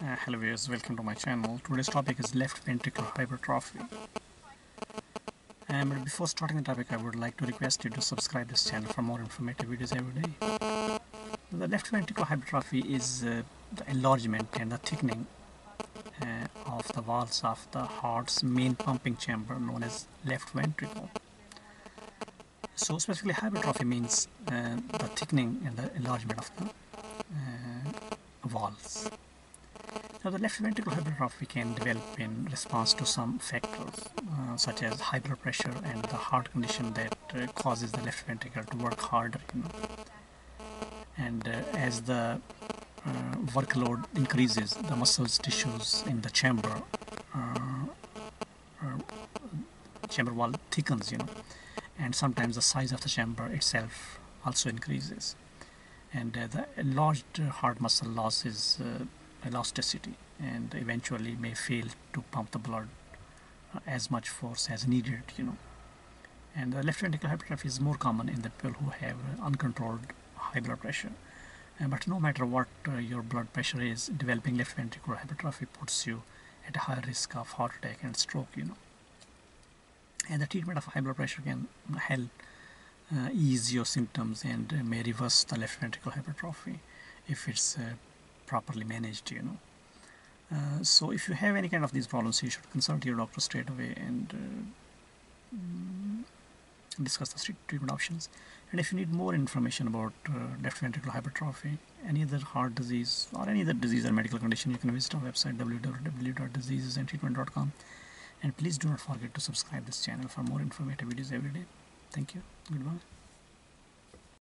Uh, hello viewers, welcome to my channel. Today's topic is left ventricular hypertrophy. And before starting the topic, I would like to request you to subscribe this channel for more informative videos every day. The left ventricular hypertrophy is uh, the enlargement and the thickening uh, of the walls of the heart's main pumping chamber known as left ventricle. So specifically hypertrophy means uh, the thickening and the enlargement of the uh, walls. Now the left ventricular hypertrophy can develop in response to some factors uh, such as high blood pressure and the heart condition that uh, causes the left ventricle to work harder. You know. And uh, as the uh, workload increases, the muscles tissues in the chamber uh, uh, chamber wall thickens, you know, and sometimes the size of the chamber itself also increases. And the enlarged heart muscle losses elasticity and eventually may fail to pump the blood uh, as much force as needed you know. And the left ventricular hypertrophy is more common in the people who have uh, uncontrolled high blood pressure. Uh, but no matter what uh, your blood pressure is developing left ventricular hypertrophy puts you at a higher risk of heart attack and stroke you know. And the treatment of high blood pressure can help uh, ease your symptoms and uh, may reverse the left ventricular hypertrophy if it's properly managed you know. Uh, so if you have any kind of these problems you should consult your doctor straight away and uh, mm, discuss the treatment options. And if you need more information about uh, left ventricular hypertrophy any other heart disease or any other disease or medical condition you can visit our website www.diseasesandtreatment.com and please do not forget to subscribe this channel for more informative videos every day. Thank you. Goodbye